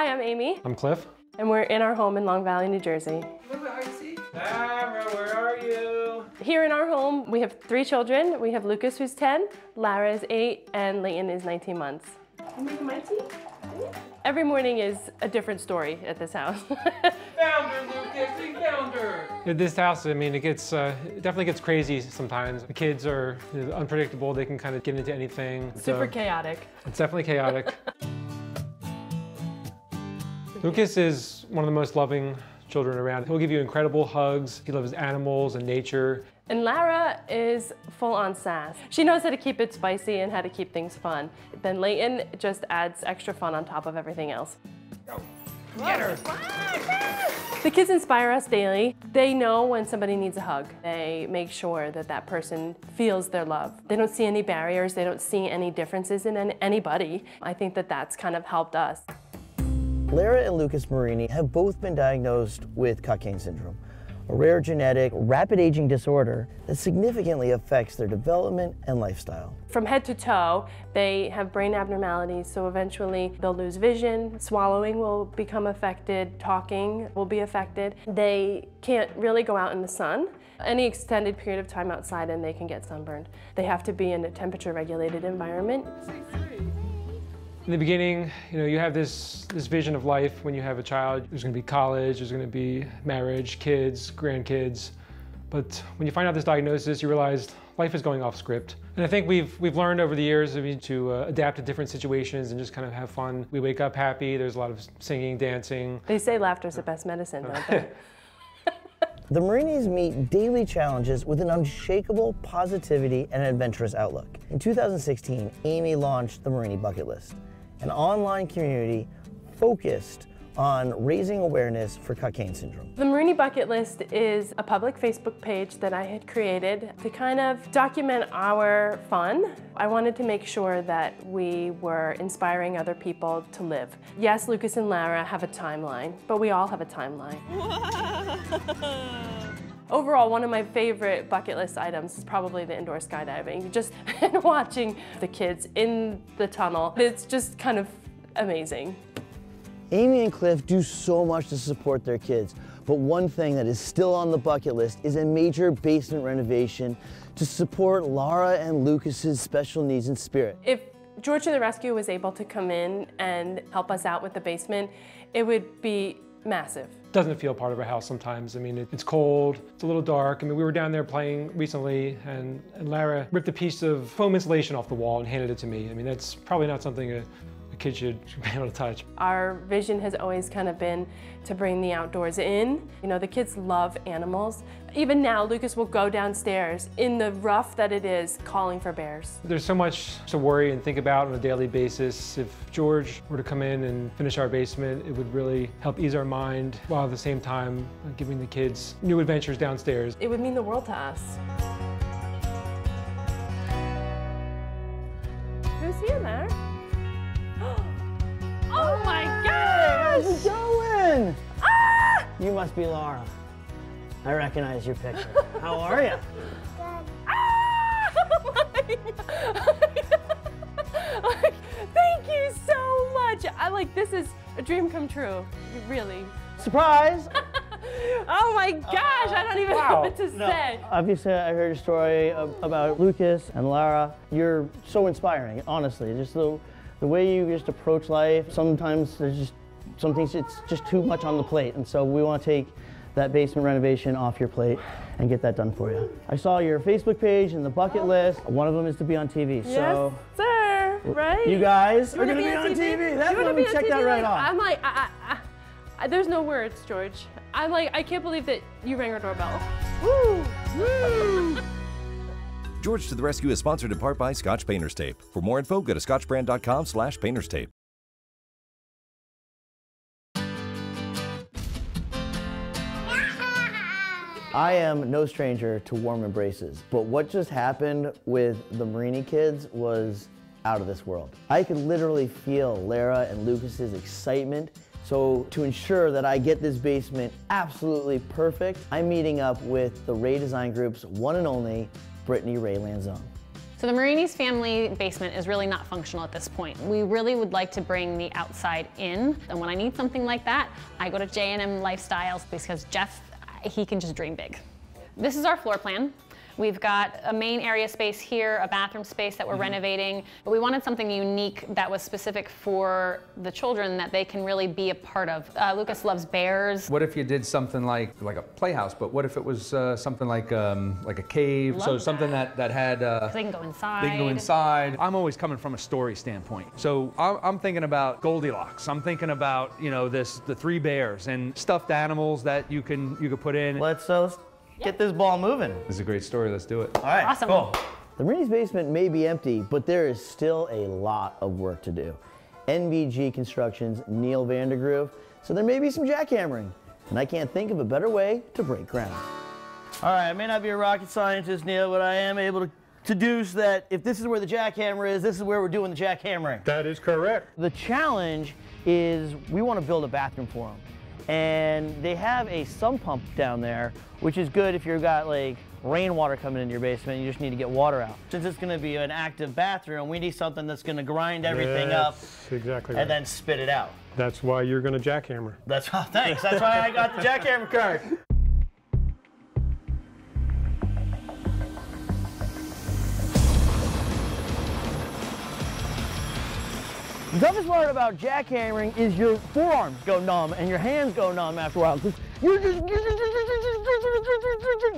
Hi, I'm Amy, I'm Cliff. and we're in our home in Long Valley, New Jersey. Lara, where are you? Here in our home, we have three children. We have Lucas, who's 10, Lara is 8, and Leighton is 19 months. You making my tea? Every morning is a different story at this house. Founder, Lucas, we found her. This house, I mean, it gets uh, it definitely gets crazy sometimes. The kids are you know, unpredictable. They can kind of get into anything. So Super chaotic. It's definitely chaotic. Lucas is one of the most loving children around. He'll give you incredible hugs. He loves animals and nature. And Lara is full on sass. She knows how to keep it spicy and how to keep things fun. Then Leighton just adds extra fun on top of everything else. Get her. The kids inspire us daily. They know when somebody needs a hug. They make sure that that person feels their love. They don't see any barriers. They don't see any differences in anybody. I think that that's kind of helped us. Lara and Lucas Marini have both been diagnosed with Cockayne syndrome, a rare genetic, rapid aging disorder that significantly affects their development and lifestyle. From head to toe, they have brain abnormalities, so eventually they'll lose vision, swallowing will become affected, talking will be affected. They can't really go out in the sun. Any extended period of time outside and they can get sunburned. They have to be in a temperature regulated environment. In the beginning, you know, you have this this vision of life when you have a child. There's going to be college, there's going to be marriage, kids, grandkids. But when you find out this diagnosis, you realize life is going off script. And I think we've we've learned over the years I mean, to uh, adapt to different situations and just kind of have fun. We wake up happy. There's a lot of singing, dancing. They say laughter's the best medicine, don't they? The Marinis meet daily challenges with an unshakable positivity and adventurous outlook. In 2016, Amy launched the Marini Bucket List, an online community focused on raising awareness for Cockayne syndrome. The Marini Bucket List is a public Facebook page that I had created to kind of document our fun. I wanted to make sure that we were inspiring other people to live. Yes, Lucas and Lara have a timeline, but we all have a timeline. Overall, one of my favorite bucket list items is probably the indoor skydiving. Just watching the kids in the tunnel, it's just kind of amazing. Amy and Cliff do so much to support their kids, but one thing that is still on the bucket list is a major basement renovation to support Lara and Lucas's special needs and spirit. If George to the Rescue was able to come in and help us out with the basement, it would be massive. Doesn't feel part of a house sometimes. I mean, it, it's cold, it's a little dark. I mean, we were down there playing recently, and, and Lara ripped a piece of foam insulation off the wall and handed it to me. I mean, that's probably not something a, a kid should be able to touch. Our vision has always kind of been to bring the outdoors in. You know, the kids love animals. Even now, Lucas will go downstairs in the rough that it is, calling for bears. There's so much to worry and think about on a daily basis. If George were to come in and finish our basement, it would really help ease our mind while at the same time uh, giving the kids new adventures downstairs. It would mean the world to us. Ah! You must be Lara. I recognize your picture. How are you? Ah! Oh Thank you so much. I like this is a dream come true. Really. Surprise! Oh my gosh, I don't even know what to say. Obviously, I heard a story about Lucas and Lara. You're so inspiring, honestly. Just the, the way you just approach life. Sometimes there's just some things, it's just too much on the plate. And so we want to take that basement renovation off your plate and get that done for you. I saw your Facebook page and the bucket oh. list. One of them is to be on TV. So yes, sir. Right? you guys You are going to be on TV. That's You wanna let be me on check TV? that right Like, off. I'm like, I, I, I, there's no words, George. I'm like, I can't believe that you rang our doorbell. Woo! Woo! George to the Rescue is sponsored in part by Scotch Painter's Tape. For more info, go to scotchbrand.com slash painter's I am no stranger to warm embraces, but what just happened with the Marini kids was out of this world. I could literally feel Lara and Lucas's excitement. So to ensure that I get this basement absolutely perfect, I'm meeting up with the Ray Design Group's one and only Brittany Ray Lanzone. So the Marini's family basement is really not functional at this point. We really would like to bring the outside in. And when I need something like that, I go to J&M Lifestyles because Jeff, he can just dream big. This is our floor plan. We've got a main area space here, a bathroom space that we're Mm-hmm. renovating, but we wanted something unique that was specific for the children that they can really be a part of. Uh, Lucas loves bears. What if you did something like like a playhouse, but what if it was uh, something like um, like a cave? so Love something that that had. Uh, They can go inside. They can go inside. I'm always coming from a story standpoint. So I'm, I'm thinking about Goldilocks. I'm thinking about you know this the three bears and stuffed animals that you can you could put in. Let's, uh, let's get this ball moving. This is a great story. Let's do it. All right, Awesome. cool. The Marini's basement may be empty, but there is still a lot of work to do. NVG Construction's Neil Vandergroove, so there may be some jackhammering, and I can't think of a better way to break ground. All right, I may not be a rocket scientist, Neil, but I am able to deduce that if this is where the jackhammer is, this is where we're doing the jackhammering. That is correct. The challenge is we want to build a bathroom for them. And they have a sump pump down there, which is good if you've got like rainwater coming into your basement you just need to get water out. Since it's going to be an active bathroom, we need something that's going to grind everything up That's exactly right. and then spit it out. That's why you're going to jackhammer. That's oh, thanks. That's why I got the jackhammer card. The toughest part about jackhammering is your forearms go numb and your hands go numb after a while. You're just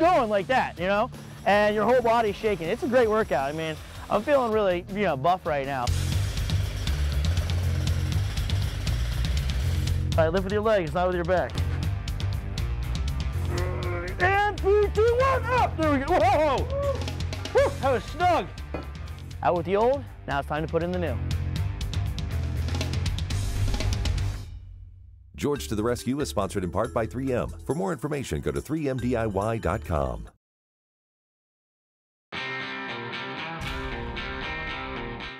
going like that, you know? And your whole body's shaking. It's a great workout. I mean, I'm feeling really, you know, buff right now. All right, lift with your legs, not with your back. And three, two, one, up! There we go. Whoa! Whew, that was snug. Out with the old, now it's time to put in the new. George to the Rescue is sponsored in part by 3M. For more information, go to 3mdiy.com.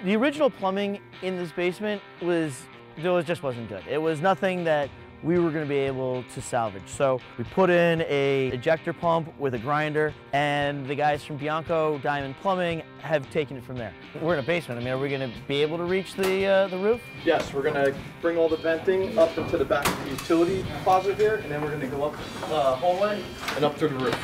The original plumbing in this basement was, it was just wasn't good. It was nothing that we were going to be able to salvage. So we put in a ejector pump with a grinder, and the guys from Bianco Diamond Plumbing have taken it from there. We're in a basement. I mean, are we going to be able to reach the uh, the roof? Yes, we're gonna bring all the venting up into the back of the utility closet here, and then we're gonna go up the hallway and up to the roof.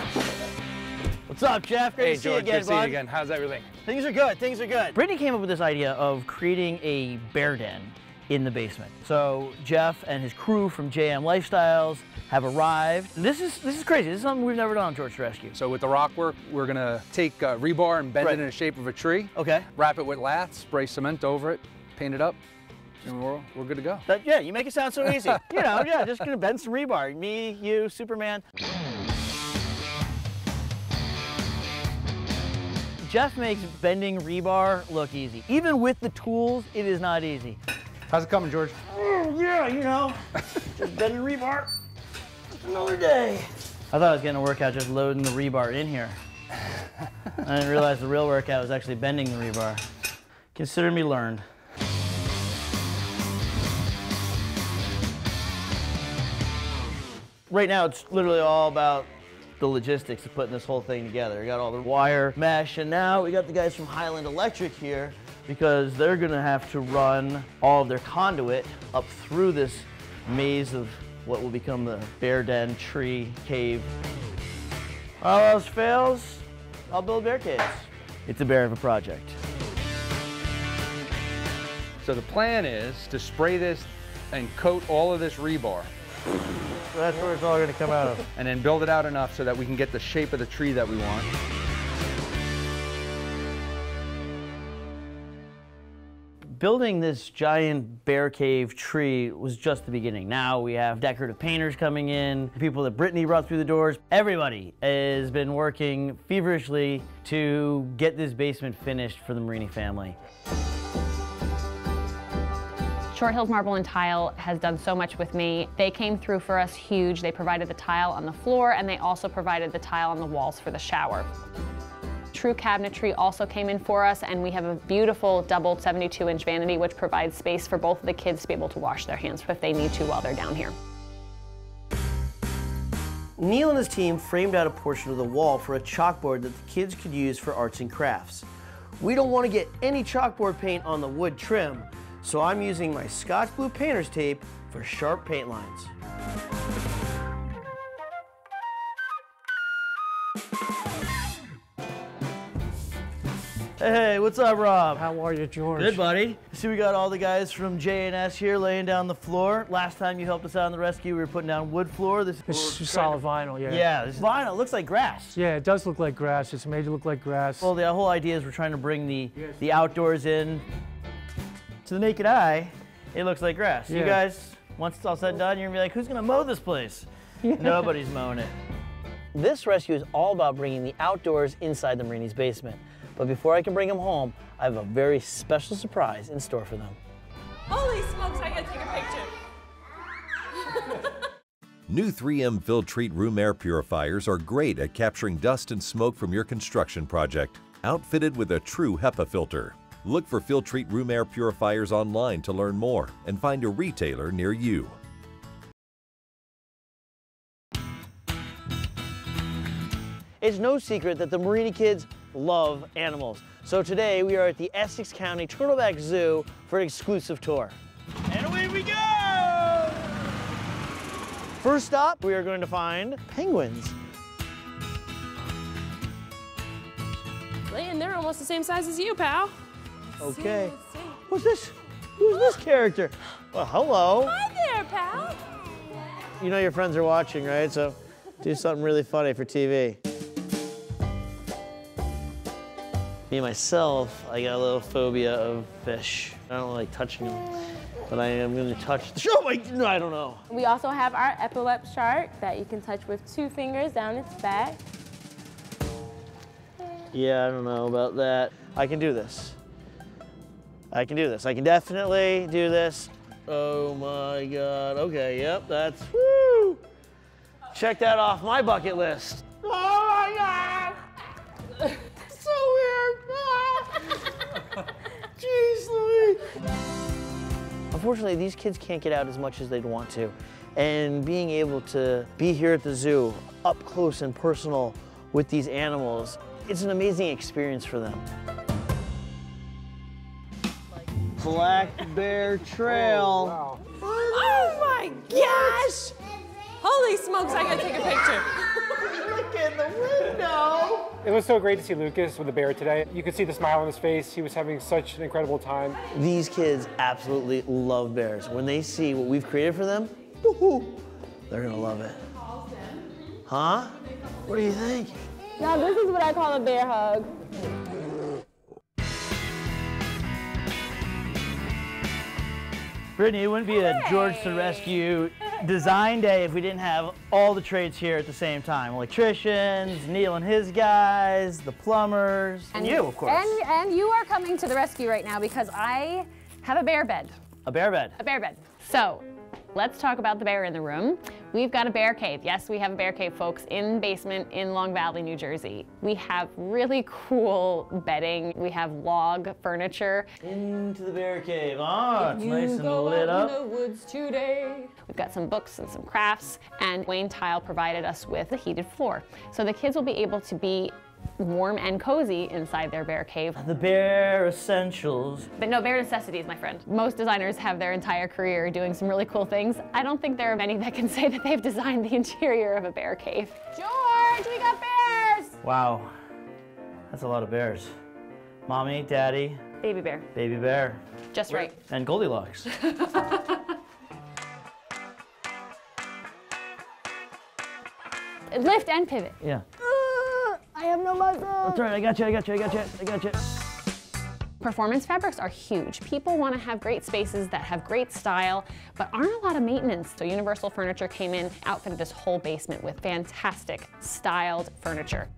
What's up, Jeff? Great Hey to see you George, again, good to see you bud. again. How's everything? Things are good. Things are good. Brittany came up with this idea of creating a bear den in the basement. So Jeff and his crew from JM Lifestyles have arrived. This is this is crazy. This is something we've never done on George Rescue. So with the rock work, we're gonna take uh, rebar and bend Right. it in the shape of a tree. Okay. Wrap it with lath, spray cement over it, paint it up, and we're, we're good to go. That, yeah, you make it sound so easy. you know, yeah, just gonna bend some rebar. Me, you, Superman. Jeff makes bending rebar look easy. Even with the tools, it is not easy. How's it coming, George? Oh, yeah, you know, just bending rebar. Just another day. I thought I was getting a workout just loading the rebar in here. I didn't realize the real workout was actually bending the rebar. Consider me learned. Right now, it's literally all about the logistics of putting this whole thing together. We got all the wire mesh, and now we got the guys from Highland Electric here because they're gonna have to run all of their conduit up through this maze of what will become the bear den tree cave. All else fails, I'll build bear caves. It's a bear of a project. So the plan is to spray this and coat all of this rebar So that's where it's all gonna come out of. and then build it out enough so that we can get the shape of the tree that we want. Building this giant bear cave tree was just the beginning. Now we have decorative painters coming in, people that Brittany brought through the doors. Everybody has been working feverishly to get this basement finished for the Marini family. Short Hills Marble and Tile has done so much with me. They came through for us huge. They provided the tile on the floor and they also provided the tile on the walls for the shower. True Cabinetry also came in for us and we have a beautiful double 72 inch vanity which provides space for both of the kids to be able to wash their hands if they need to while they're down here. Neil and his team framed out a portion of the wall for a chalkboard that the kids could use for arts and crafts. we don't want to get any chalkboard paint on the wood trim, so I'm using my Scotch Blue painter's tape for sharp paint lines. Hey, what's up, Rob? How are you, George? Good, buddy. See, we got all the guys from J&S here laying down the floor. Last time you helped us out on the rescue, we were putting down wood floor. This is solid trying vinyl, yeah. Yeah, this vinyl. It looks like grass. Yeah, it does look like grass. It's made to look like grass. Well, the whole idea is we're trying to bring the the outdoors in. To the naked eye, it looks like grass. You guys, once it's all said and done, you're gonna be like, who's gonna mow this place? Nobody's mowing it. This rescue is all about bringing the outdoors inside the Marini's basement. But before I can bring them home, I have a very special surprise in store for them. Holy smokes, I gotta take a picture. New 3M Filtrete room air purifiers are great at capturing dust and smoke from your construction project. Outfitted with a true HEPA filter. Look for Filtrete room air purifiers online to learn more and find a retailer near you. It's no secret that the Marini kids love animals. So today we are at the Essex County Turtleback Zoo for an exclusive tour. And away we go! First up, we are going to find penguins. And they're almost the same size as you, pal. Okay. Who's this? Who's this character? Well, hello. Hi there, pal. You know your friends are watching, right? So do something really funny for TV. Me myself, I got a little phobia of fish. I don't like touching them, but I am going to touch the show. My, no, I don't know. We also have our epaulette shark that you can touch with two fingers down its back. Yeah, I don't know about that. I can do this. I can do this. I can definitely do this. Oh my God. Okay, yep, that's woo. Check that off my bucket list. Unfortunately, these kids can't get out as much as they'd want to. And being able to be here at the zoo, up close and personal with these animals, it's an amazing experience for them. Black Bear Trail. Oh, oh my gosh! Holy smokes, I gotta take a picture. Look in the window. It was so great to see Lucas with the bear today. You could see the smile on his face. He was having such an incredible time. These kids absolutely love bears. When they see what we've created for them, woohoo, they're gonna love it. Huh? What do you think? Now this is what I call a bear hug. Brittany, it wouldn't be a George to Rescue design day if we didn't have all the trades here at the same time. Electricians, Neil and his guys, the plumbers, and, you, of course. And, and you are coming to the rescue right now because I have a bear bed. a bear bed. A bear bed. So let's talk about the bear in the room. We've got a bear cave. Yes, we have a bear cave, folks, in basement in Long Valley, New Jersey. We have really cool bedding. We have log furniture. Into the bear cave. Oh, it's nice and lit up. woods today. We've got some books and some crafts, and Wayne Tile provided us with a heated floor. So the kids will be able to be warm and cozy inside their bear cave. The bear essentials. But no, bear necessities, my friend. Most designers have their entire career doing some really cool things. I don't think there are many that can say that they've designed the interior of a bear cave. George, we got bears! Wow, that's a lot of bears. Mommy, daddy, Baby bear, baby bear, just right. and Goldilocks. Lift and pivot. yeah. I have no muscle. That's right, I got you, I got you, I got you, I got you. Performance fabrics are huge. People want to have great spaces that have great style, but aren't a lot of maintenance. So Universal Furniture came in, outfitted this whole basement with fantastic styled furniture.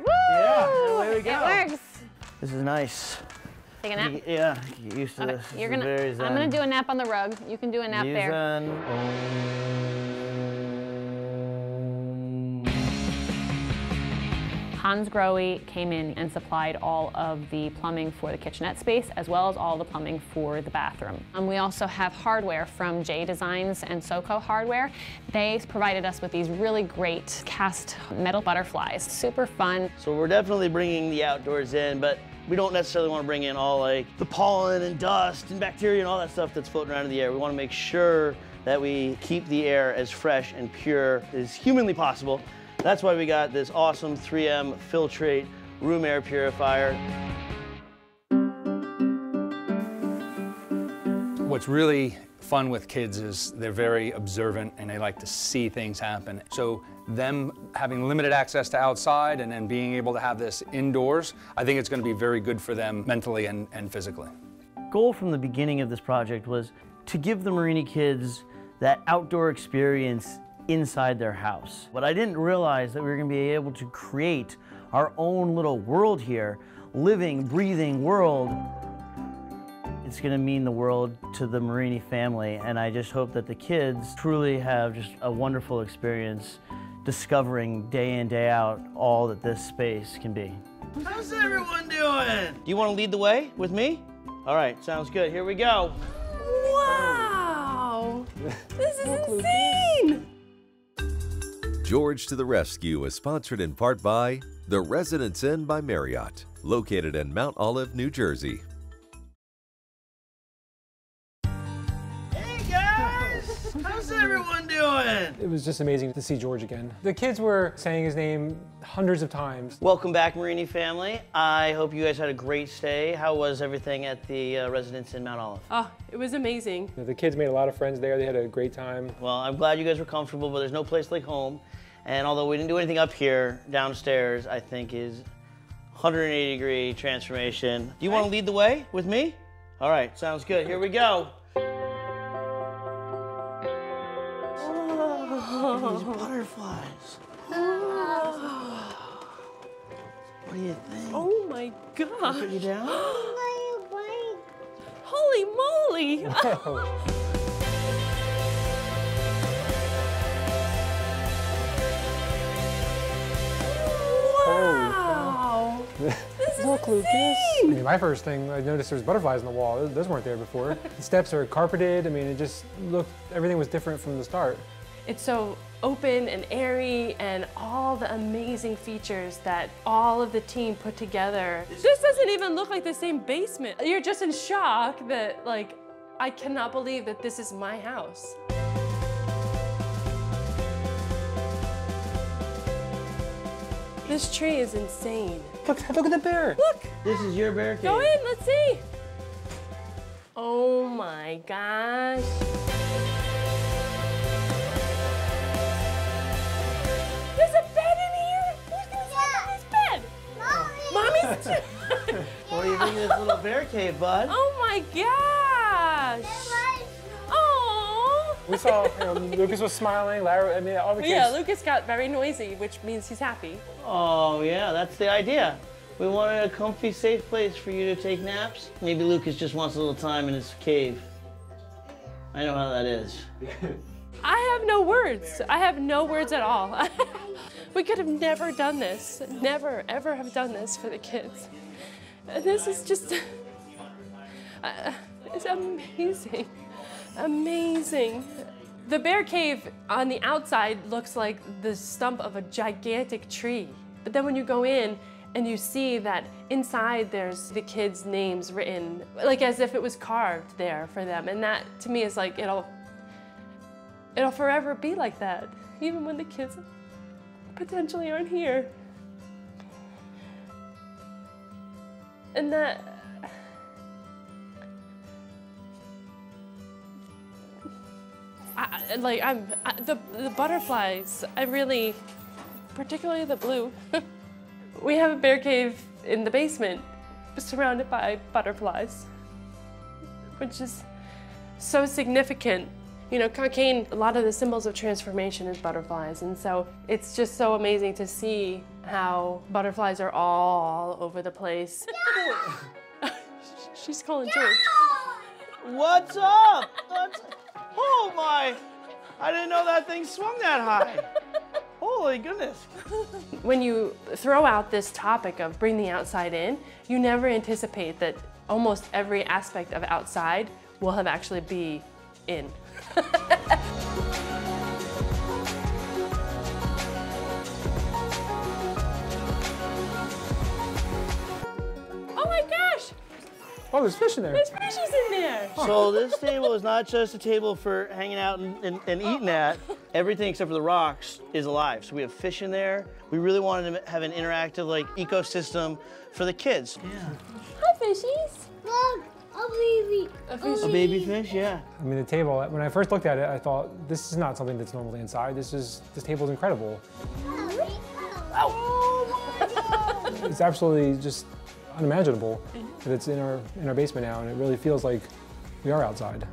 Woo! Yeah, away we go. It works. This is nice. Take a nap. Y- Yeah, get used to Okay, this. This you're is gonna. very I'm gonna do a nap on the rug. You can do a nap You there. Zen. Om. Hansgrohe came in and supplied all of the plumbing for the kitchenette space as well as all the plumbing for the bathroom. Um, we also have hardware from J Designs and SoCo Hardware. They provided us with these really great cast metal butterflies. Super fun. So we're definitely bringing the outdoors in, but we don't necessarily want to bring in all like the pollen and dust and bacteria and all that stuff that's floating around in the air. We want to make sure that we keep the air as fresh and pure as humanly possible. That's why we got this awesome 3M Filtrete room air purifier. What's really fun with kids is they're very observant and they like to see things happen. So them having limited access to outside and then being able to have this indoors, I think it's going to be very good for them mentally and, and physically. Goal from the beginning of this project was to give the Marini kids that outdoor experience inside their house. But I didn't realize that we were going to be able to create our own little world here, living, breathing world. It's going to mean the world to the Marini family, and I just hope that the kids truly have just a wonderful experience discovering day in, day out all that this space can be. How's everyone doing? Do you want to lead the way with me? All right, sounds good. Here we go. Wow! This is insane! George to the Rescue is sponsored in part by The Residence Inn by Marriott, located in Mount Olive, New Jersey. Hey guys! How's everyone doing? It was just amazing to see George again. The kids were saying his name hundreds of times. Welcome back, Marini family. I hope you guys had a great stay. How was everything at the uh, Residence Inn Mount Olive? Oh, it was amazing. The kids made a lot of friends there. They had a great time. Well, I'm glad you guys were comfortable, but there's no place like home. And although we didn't do anything up here, downstairs, I think is 180 degree transformation. Do you want to lead the way with me? All right, sounds good. Here we go. Oh, these butterflies. What do you think? Oh my gosh. Put you down? Oh Holy moly! wow! This Look, Lucas. I mean, my first thing, I noticed there was butterflies on the wall. Those- Those weren't there before. the steps are carpeted. I mean, it just looked, everything was different from the start. It's so open and airy and all the amazing features that all of the team put together. This doesn't even look like the same basement. You're just in shock that like, I cannot believe that this is my house. This tree is insane. Look, look at the bear. Look, This is your bear cave. go in, let's see. Oh my gosh. There's a bed in here. Who's gonna sleep in this bed? Mommy's too. What do you think of this little bear cave, bud? Oh my gosh. We saw, you know, Lucas was smiling. Lara, I mean, all the kids. Yeah, Lucas got very noisy, which means he's happy. Oh, yeah, that's the idea. We wanted a comfy, safe place for you to take naps. Maybe Lucas just wants a little time in his cave. I know how that is. I have no words. I have no words at all. we could have never done this. Never, ever have done this for the kids. This is just, uh, it's amazing. Amazing. The bear cave on the outside looks like the stump of a gigantic tree. But then when you go in and you see that inside there's the kids' names written, like as if it was carved there for them. And that to me is like, it'll It'll forever be like that, even when the kids potentially aren't here. And that. I, I- like I'm I, the the butterflies. I really, particularly the blue. we have a bear cave in the basement, surrounded by butterflies, which is so significant. You know, Cockayne, a lot of the symbols of transformation is butterflies. And so it's just so amazing to see how butterflies are all over the place. She's calling George. What's up? What's... Oh my! I didn't know that thing swung that high. Holy goodness. When you throw out this topic of bring the outside in, you never anticipate that almost every aspect of outside will have actually be in. Oh, there's fish in there. there's fishes in there. So this table is not just a table for hanging out and, and, and eating at. Everything except for the rocks is alive. So we have fish in there. We really wanted to have an interactive like ecosystem for the kids. Yeah. Hi, fishies. Look, a baby. A baby fish, yeah. I mean, the table, when I first looked at it, I thought, this is not something that's normally inside. This is, this table is incredible. Wow. Oh my god. It's absolutely just unimaginable mm-hmm. that it's in our, in our basement now, and it really feels like we are outside.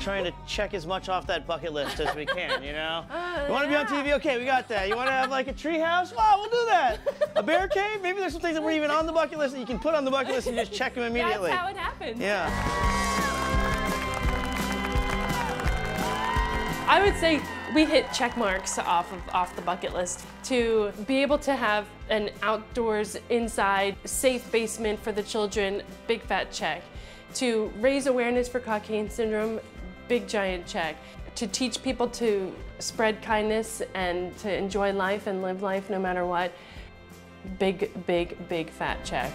Trying to check as much off that bucket list as we can, you know? Oh, you want to be on TV? Okay, we got that. You want to have like a tree house? Well, we'll do that. A bear cave? Maybe there's some things that weren't even on the bucket list that you can put on the bucket list and just check them immediately. That's how it happens. Yeah. I would say we hit check marks off of off the bucket list to be able to have an outdoors, inside, safe basement for the children, big fat check. To raise awareness for Cockayne syndrome, big giant check. To teach people to spread kindness and to enjoy life and live life no matter what, big, big, big fat check.